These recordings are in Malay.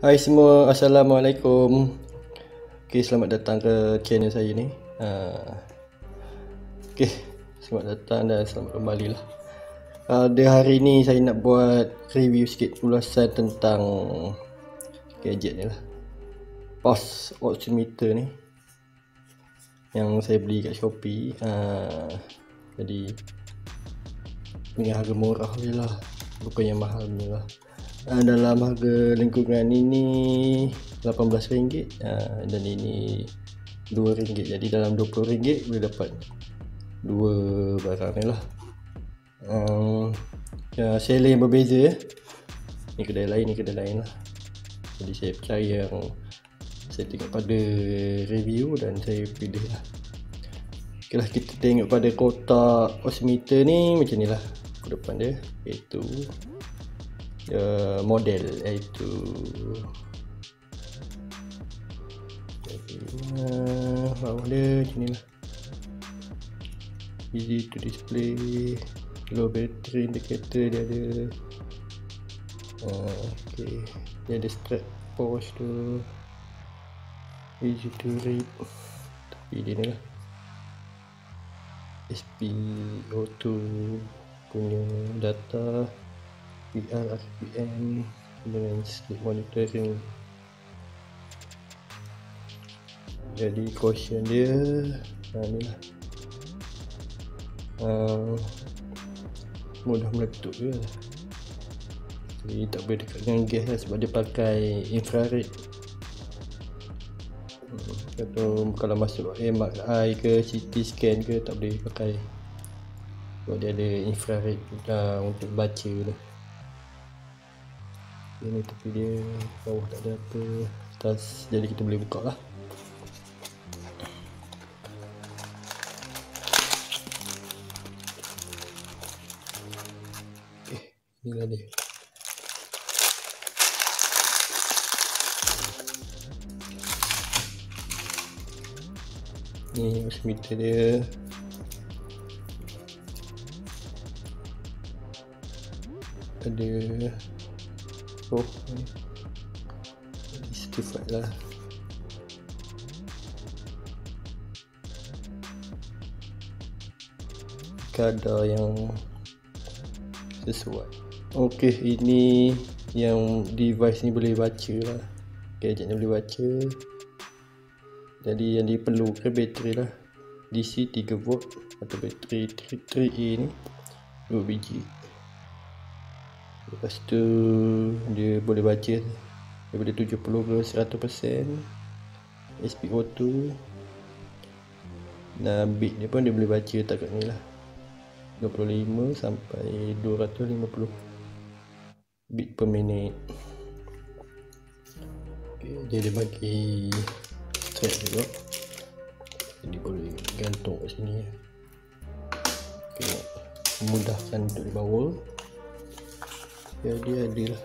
Hai semua, Assalamualaikum. Okay, selamat datang ke channel saya ni. Uh, Okay, selamat datang dan selamat kembali lah. Pada uh, hari ni saya nak buat review sikit ulasan tentang gadget ni lah. Pulse oximeter ni Yang saya beli kat Shopee. Uh, Jadi Ni harga murah je lah. Bukan yang mahal ni lah uh, dalam harga lingkungan ini RM18 uh, dan ini RM2 jadi dalam RM20 boleh dapat dua barang ni lah. Um, ya, seller yang berbeza ya. Ni kedai lain ni kedai lain lah. Jadi saya percaya yang saya tengok pada review dan saya pilih lah. Ok lah kita tengok pada kotak osimeter ni macam ni lah. Ke depan dia iaitu uh, model iaitu uh, bawah dia macam ni lah. Easy to display low battery indicator dia ada uh, ok dia ada strap pouch tu. Easy to read. Tapi dia ni lah. SPO2 punya data VR RPM dengan sleep monitoring. Jadi caution dia ha, ni lah. Uh, mudah meletup je. Jadi tak boleh dekat dengan gas lah sebab dia pakai infrared. Hmm, atau kalau masuk MRI ke CT scan ke tak boleh pakai. Sebab dia ada infrared uh, untuk baca tu ini tepi dia bawah tak ada apa. Atas jadi kita boleh buka lah. Ok inilah dia. Ni meter dia. Ada jadi certified lah kadar yang sesuai. Ok ini yang device ni boleh baca lah. Gadget ni boleh baca. Jadi yang diperlukan bateri lah. DC 3V atau bateri 3A ni 2 biji lepas tu dia boleh baca daripada 70 ke 100% SPO2 dan bit dia pun dia boleh baca takat ni lah. 25 sampai 250 bit per minit. Okay, dia dia bagi strap juga. Jadi boleh gantung kat sini. Okay, memudahkan untuk dibawa ya dia ada lah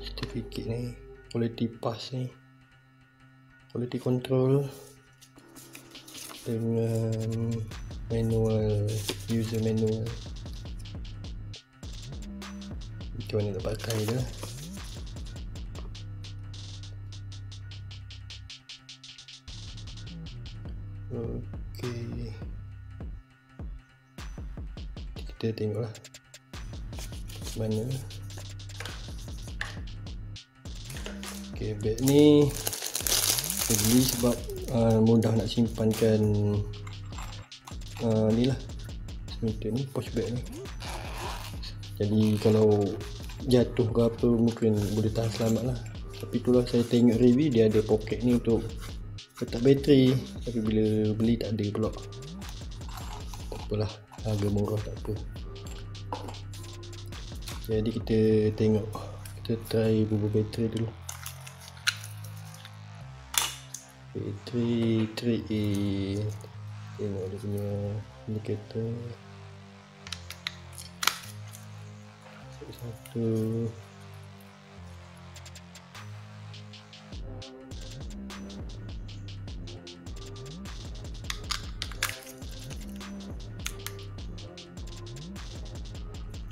certificate ni quality pass ni quality control dengan manual user manual. Macam mana nak pakai dia lah. ok kita tengok lah mana? Ok bag ni saya beli sebab uh, mudah nak simpankan uh, ni lah. Semiter ni pouch bag ni. Jadi kalau jatuh ke apa mungkin boleh tahan selamat lah. Tapi itulah saya tengok review dia ada poket ni untuk letak bateri. Tapi bila beli tak ada pula. Apalah harga murah tak apa jadi kita tengok. Kita try bubur bateri dulu. Bateri 3A tengok dia punya indicator. Satu.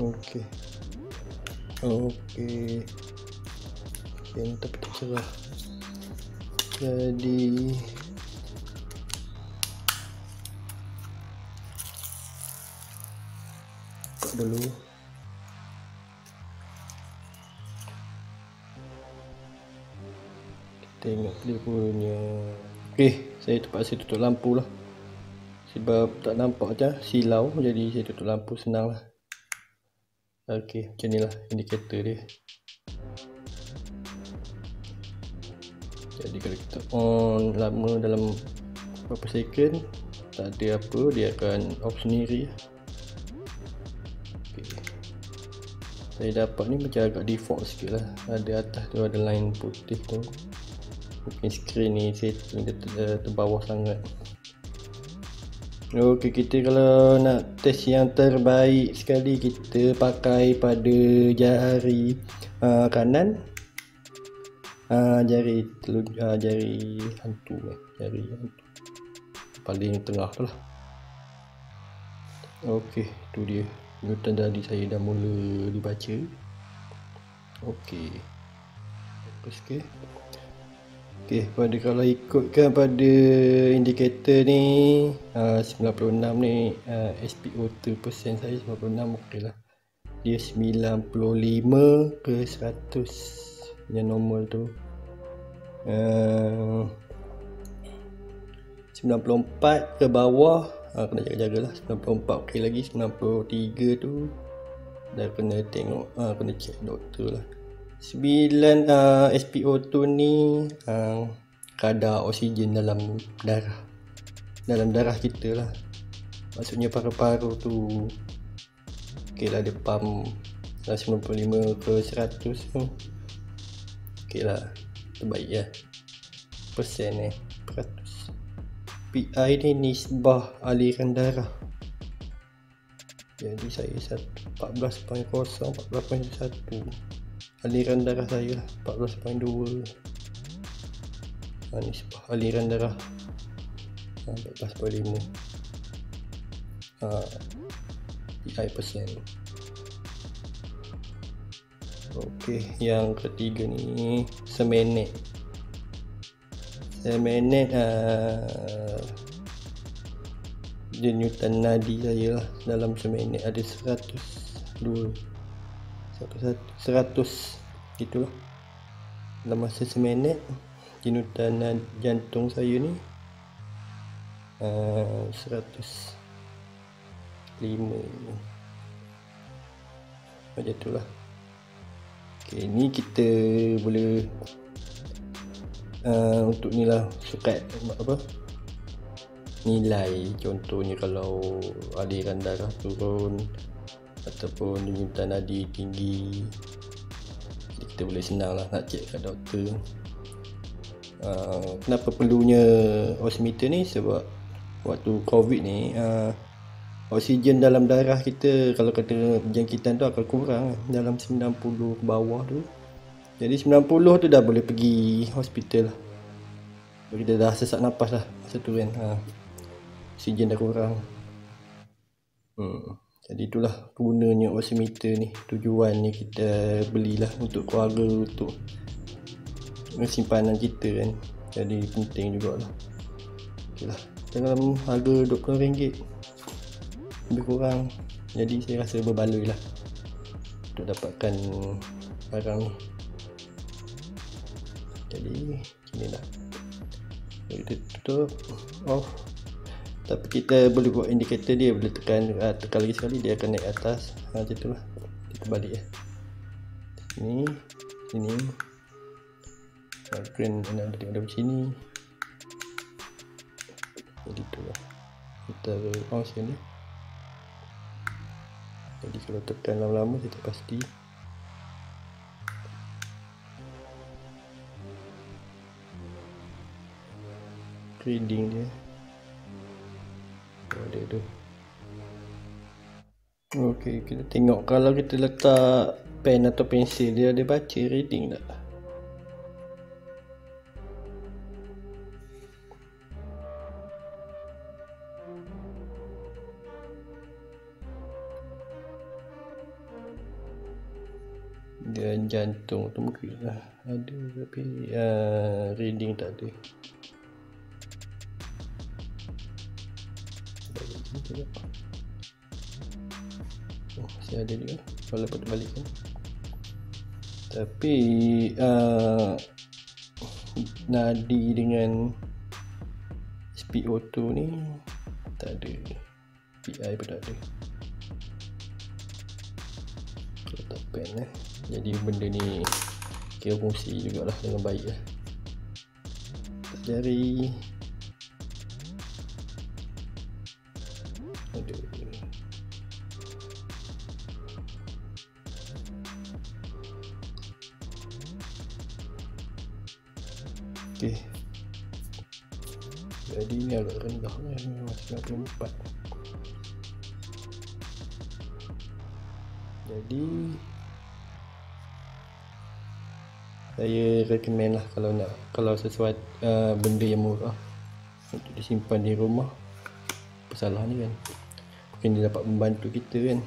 Okey. Okey. tapi tak cerah. Jadi. Buka dulu. Tengok dia punya. Ok saya terpaksa tutup lampu lah. Sebab tak nampak je silau jadi saya tutup lampu senang lah ok macam ni lah indikator dia. Jadi kalau kita on lama dalam beberapa second tak ada apa dia akan off sendiri. Okay. saya dapat ni macam agak default sikit lah. Ada atas tu ada line putih tu. Mungkin screen ni dia ter, terbawah sangat ok kita kalau nak test yang terbaik sekali kita pakai pada jari uh, kanan. Uh, jari uh, jari hantu eh. jari hantu. Paling tengah tu lah. Ok tu dia. Newton tadi saya dah mula dibaca. Ok fokus sikit Okey, pada kalau ikutkan pada indikator ni uh, 96 ni uh, SPO 2% saya 96 okeylah. Dia 95 ke 100 yang normal tu. Uh, 94 ke bawah uh, kena jaga-jagalah 94 okey lagi 93 tu dah kena tengok uh, kena check doktor lah 9 uh, SPO2 ni uh, kadar oksigen dalam darah. Dalam darah kita lah. Maksudnya paru-paru tu. Ok lah dia pump 95 ke 100 tu. Ok lah terbaik ya persen eh peratus. PI ni nisbah aliran darah. Jadi saya 14.0 14.1 aliran darah saya 14.2 ha, ni sebab aliran darah. Ha, 14.5 ha, PI persen. Ok yang ketiga ni semenet semenet uh, dia Newton nadi saya lah. Dalam semenet ada 102 seratus itulah dalam masa seminit jinutan jantung saya ni uh, seratus lima. Macam tu lah. Ok ni kita boleh uh, untuk ni lah sukat apa? Nilai. Contohnya kalau aliran darah turun ataupun minta nadi tinggi Jadi kita boleh senang lah nak check kat doktor. Uh, kenapa perlunya oximeter ni? Sebab waktu covid ni uh, oksigen dalam darah kita kalau kata jangkitan tu akan kurang dalam 90 ke bawah tu. Jadi 90 tu dah boleh pergi hospital lah. Kita dah sesak nafas lah masa tu kan. Ha. oksigen dah kurang. Hmm. Jadi itulah gunanya oximeter ni Tujuan ni kita belilah untuk keluarga Untuk simpanan kita kan. Jadi penting jugalah. Ok lah Dalam harga RM20 Lebih kurang Jadi saya rasa berbaloi lah Untuk dapatkan barang ni. Jadi Macam lah Kita tutup. Off tapi kita boleh buat indikator dia boleh tekan uh, tekan lagi sekali dia akan naik atas. Ha, macam tu lah. Kita balik ya. Sini. Sini uh, green ada tengok dari sini jadi tu lah. Kita on sini jadi kalau tekan lama-lama kita pasti. Reading dia dia tu. Ok kita tengok. Kalau kita letak pen atau pensil dia ada baca reading tak? Dan jantung tu mungkin lah. Ada tapi uh, reading tak ada oh, masih ada juga. Kalau lepas balik kan tapi uh, nadi dengan SPO2 ni tak ada. PI pun tak ada. Kalau tak pen eh. Jadi benda ni kira fungsi jugalah dengan baik lah. Jari Rendah ni Masih 94 Jadi Saya recommend lah kalau nak Kalau sesuatu uh, benda yang murah Untuk disimpan di rumah. Pesalah ni kan. Mungkin dia dapat membantu kita kan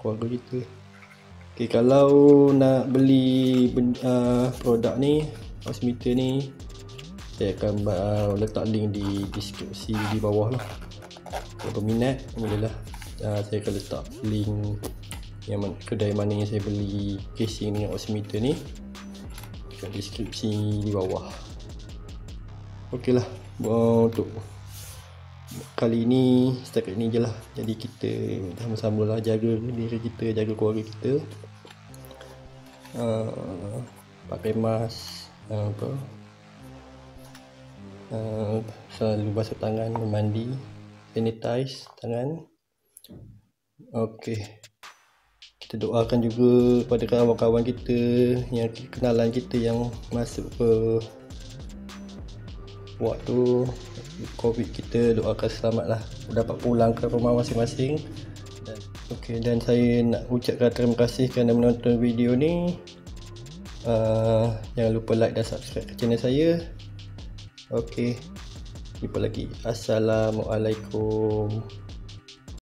Keluarga kita. Okay, kalau nak beli uh, produk ni House meter ni saya akan uh, letak link di deskripsi di bawah lah. Kalau berminat bolehlah. Uh, saya akan letak link yang man, kedai mana yang saya beli casing dengan oximeter ni dekat deskripsi di bawah. Ok lah. Uh, untuk kali ni setakat ni je lah. Jadi kita sama-sama lah jaga diri kita jaga keluarga kita. Uh, pakai mask uh, apa uh, selalu basuh tangan mandi sanitize tangan. Okey. Kita doakan juga pada kawan-kawan kita yang kenalan kita yang masuk ke waktu covid kita doakan selamat lah. Dapat pulang ke rumah masing-masing. Okey dan saya nak ucapkan terima kasih kerana menonton video ni. Uh, jangan lupa like dan subscribe channel saya Okey. Jumpa lagi. Assalamualaikum.